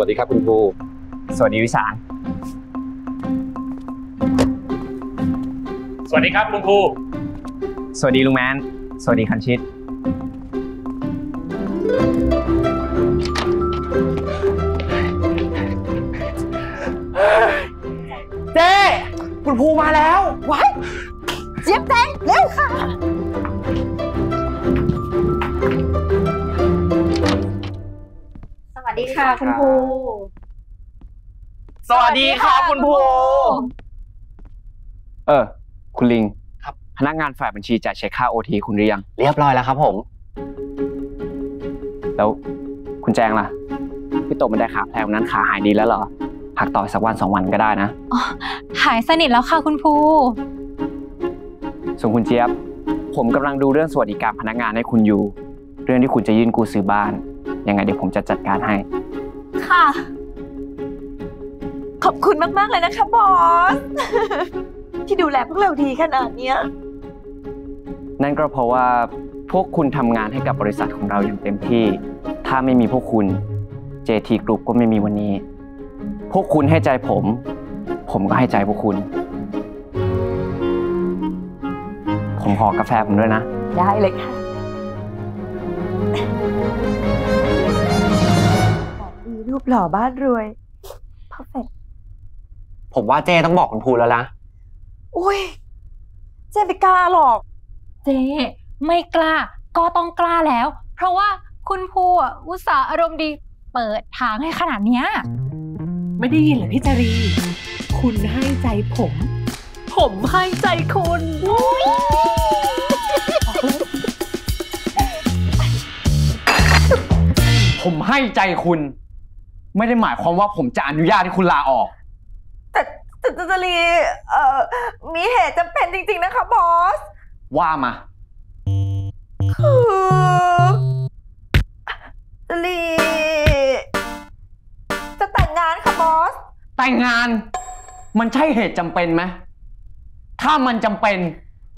วัสดีครับคุณครู สวัสดีวิสารสวัสดีครับคุณครู สวัสดีลุงแมน สวัสดีคันชิต เจ๊คุณภูมาแล้ว ว้ายเจี๊ยบแดงเร็วค่ะ ค่ะคุณครู สวัสดีครับคุณภูเออ คุณลิง ครับ พนักงานฝ่ายบัญชีจ่ายเช็คค่าโอทีคุณหรือยัง เรียบร้อยแล้วครับผม แล้วคุณแจงล่ะ พี่โตมันได้ขาแผลวันนั้นขาหายดีแล้วเหรอ พักต่อสักวันสองวันก็ได้นะ หายสนิทแล้วค่ะคุณภูส่วนคุณเจี๊ยบ ผมกำลังดูเรื่องสวัสดิการพนักงานให้คุณอยู่ เรื่องที่คุณจะยื่นกู้ซื้อบ้าน ยังไงเดี๋ยวผมจะจัดการให้ ค่ะ ขอบคุณมาก ๆ เลยนะคะบอส ที่ดูแลพวกเราดีขนาดเนี้ย นั่นก็เพราะว่าพวกคุณทำงานให้กับบริษัทของเราอย่างเต็มที่ ถ้าไม่มีพวกคุณ JT Group ก็ไม่มีวันนี้ พวกคุณให้ใจผม ผมก็ให้ใจพวกคุณ ผมขอกาแฟผมด้วยนะ ได้เลยค่ะ ปหล่อบ้านรวย perfect ผมว่าเจ๊ต้องบอกคุณภูแล้วนะ อุ้ยเจ๊ไม่กล้าหรอก เจ๊ไม่กล้าก็ต้องกล้าแล้ว เพราะว่าคุณภูอะอุตส่าห์อารมณ์ดีเปิดทางให้ขนาดเนี้ยไม่ได้ยินเหรอพี่จารี คุณให้ใจผม ผมให้ใจคุณผมให้ใจคุณ ไม่ได้หมายความว่าผมจะอนุญาตให้คุณลาออก แต่แต่แต่จะรีเอ่อมีเหตุจำเป็นจริง ๆ นะคะบอส ว่ามา คือจะรี จะแต่งงานค่ะบอส แต่งงาน มันใช่เหตุจำเป็นไหมถ้ามันจำเป็น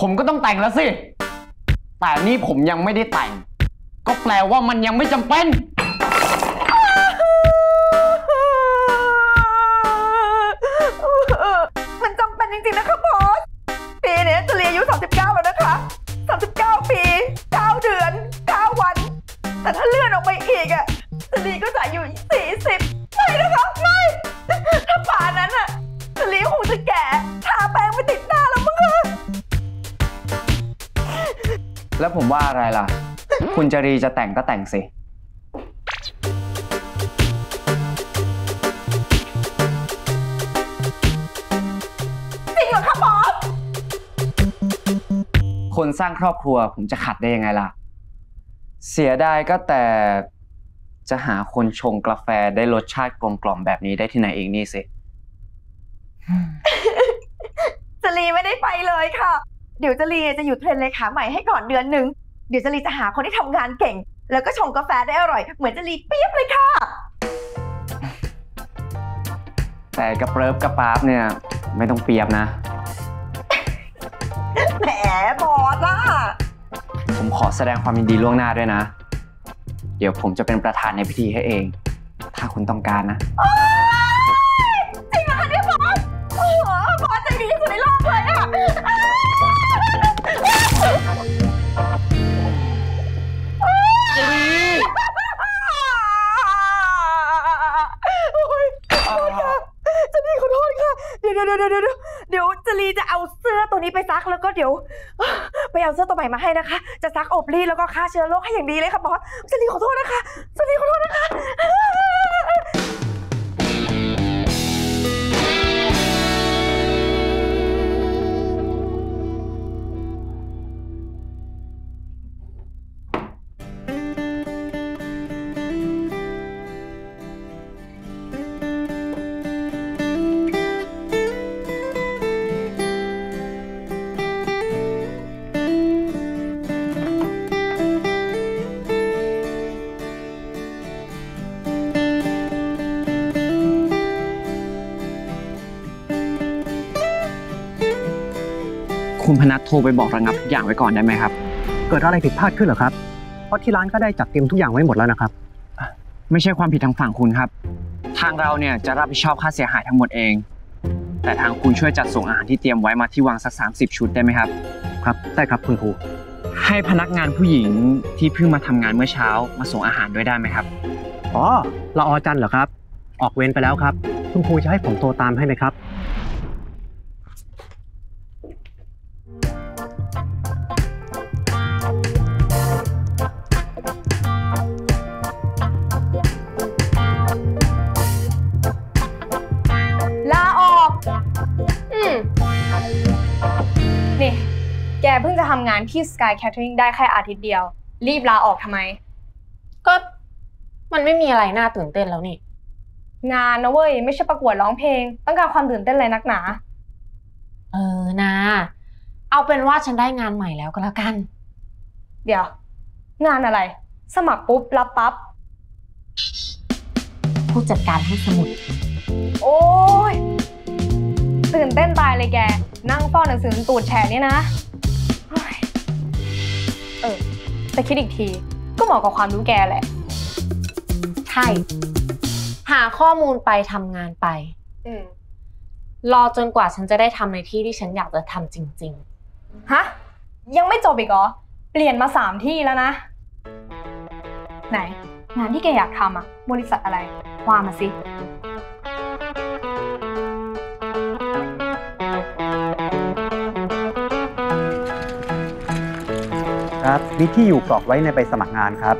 ผมก็ต้องแต่งแล้วสิ แต่นี่ผมยังไม่ได้แต่ง ก็แปลว่ามันยังไม่จำเป็นมัน จะรีก็จะอายู่40ไม่นะคะไม่ ถ้าป่านนั้นอะจะรีคงจะแก่ทาแป้งไม่ติดหน้าแล้วมั้งคะแล้วผมว่าอะไรล่ะ คุณจรีจะแต่งก็แต่งสิ จริงเหรอคะบอสคนสร้างครอบครัวผมจะขัดได้ยังไงล่ะ เสียดายก็แต่ จะหาคนชงกาแฟได้รสชาติกลมกล่อมแบบนี้ได้ที่ไหนเองนี่สิจรีไม่ได้ไปเลยค่ะ เดี๋ยวจรีจะอยู่เทรนเลขาใหม่ให้ก่อนเดือนหนึ่งเดี๋ยวจรีจะหาคนที่ทำงานเก่ง แล้วก็ชงกาแฟได้อร่อย เหมือนจรีเปียบเลยค่ะ แต่กระเปิบกระปาบเนี่ย ไม่ต้องเปรียบนะ แหมบอสล่ะ ผมขอแสดงความยินดีล่วงหน้าด้วยนะ เดี๋ยวผมจะเป็นประธานในพิธีให้เอง ถ้าคุณต้องการนะ จรีจะเอาเสื้อตัวนี้ไปซักแล้วก็เดี๋ยว ไปเอาเสื้อตัวใหม่มาให้นะคะ จะซักอบรีดแล้วก็ฆ่าเชื้อโรคให้อย่างดีเลยค่ะบอสจลีขอโทษนะคะจลีขอโทษนะคะ คุณพนัทโทรไปบอกระงับทุกอย่างไว้ก่อนได้ไหมครับ เกิดอะไรผิดพลาดขึ้นเหรอครับ เพราะที่ร้านก็ได้จัดเตรียมทุกอย่างไว้หมดแล้วนะครับ ไม่ใช่ความผิดทางฝั่งคุณครับททางเราเนี่ยจะรับผิดชอบค่าเสียหายทั้งหมดเอง แต่ทางคุณช่วยจัดส่งอาหารที่เตรียมไว้มาที่วางสัก30 ชุดได้ไหมครับ ครับได้ครับคุณครู ให้พนักงานผู้หญิงที่เพิ่งมาทำงานเมื่อเช้ามาส่งอาหารด้วยได้ไหมครับ อ๋อละออจันเหรอครับ ออกเวรไปแล้วครับ คุณครูจะให้ผมโทรตามให้ไหมครับ เพิ่งจะทำงานที่ Sky Catering ได้แค่อาทิตย์เดียว รีบลาออกทำไม ก็มันไม่มีอะไรน่าตื่นเต้นแล้วนี่ งานนะเว้ย ไม่ใช่ประกวดร้องเพลง ต้องการความตื่นเต้นเลยนักหนา เออนะ เอาเป็นว่าฉันได้งานใหม่แล้วก็แล้วกัน เดี๋ยว งานอะไร สมัครปุ๊บรับปั๊บผู้จัดการให้สมุด โอ้ยตื่นเต้นตายเลยแก นั่งเฝ้าหนังสือตูดแฉะเนี่ยนะ แต่คิดอีกที ก็เหมาะกับความรู้แกแหละ ใช่ หาข้อมูลไปทำงานไปอืมรอจนกว่าฉันจะได้ทำในที่ที่ฉันอยากจะทำจริงฮะ ยังไม่จบอีกเหรอ เปลี่ยนมาสามที่แล้วนะ ไหน งานที่แกอยากทำอะบริษัทอะไร ว่ามาสิ ครับมีที่อยู่กรอกไว้ในใบสมัครงานครับ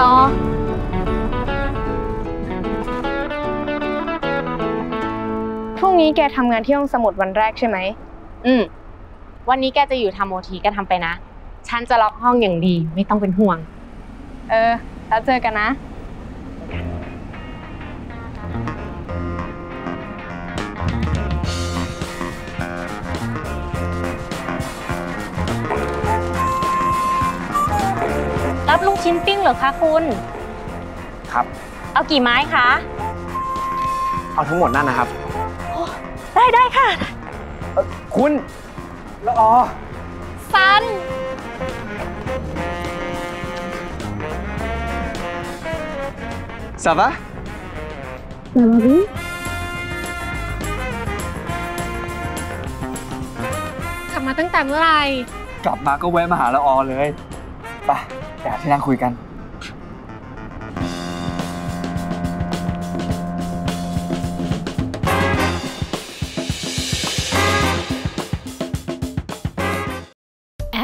รอ พรุ่งนี้แกทำงานที่ห้องสมุดวันแรกใช่ไหมๆอืม วันนี้แกจะอยู่ทำโอทีก็ทำไปนะ ฉันจะล็อกห้องอย่างดีไม่ต้องเป็นห่วง เออ แล้วเจอกันนะ รับลูกชิ้นปิ้งเหรอคะคุณ ครับ เอากี่ไม้คะ เอาทั้งหมดนั่นนะครับ ได้ได้ค่ะ คุณ ละออซัน Ça va กลับมาตั้งแต่เมื่อไหร่ กลับมาก็แวะมาหาละออเลย ไปแต่ที่นั่งคุยกัน